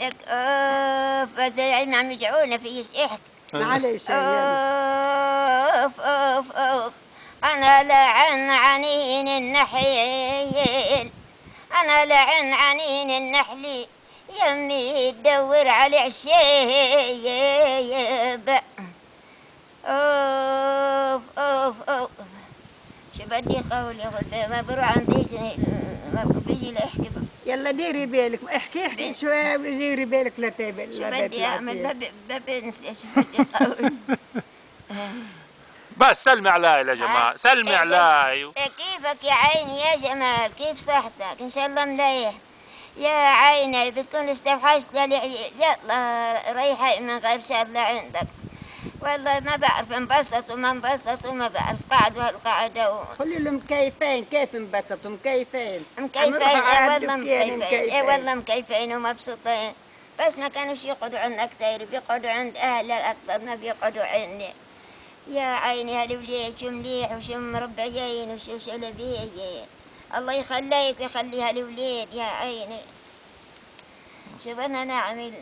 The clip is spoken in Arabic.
لك أوف بس العلم عم يجعونا في احكي معلش يلا. أوف أوف أوف أنا لعن عنين النحيل. أنا لعن عنين النحل. يمي تدور على عشيب. أوف أوف أوف. شو بدي قولي قلت ما بروح عندي ما بيجي لاحكي. يلا ديري بالك. احكي احكي شوية ديري بالك لا تابع شو لا بدي أعمل. ما بنسى شو بدي أقول؟ بس سلمي علي يا جماعة سلمي إيه، علي كيفك يا عيني يا جمال؟ كيف صحتك؟ إن شاء الله مليح. يا عيني بتكون استوحشت يلا ريحي من غير شغلة عندك والله ما بعرف انبسط وما انبسط وما بعرف قاعد هالقعدة و... خلي لهم مكيفين كيف انبسطوا؟ مكيفين. مكيفين اي على والله مكيفين اي والله مكيفين. ومبسوطين. بس ما كانوش يقعدوا عندنا كثير بيقعدوا عند اهلها أكثر ما بيقعدوا عندي. يا عيني هالوليد شو مليح وشو مربعين وشو شلبيه الله يخليك ويخلي هالوليد يا عيني. شو بدنا نعمل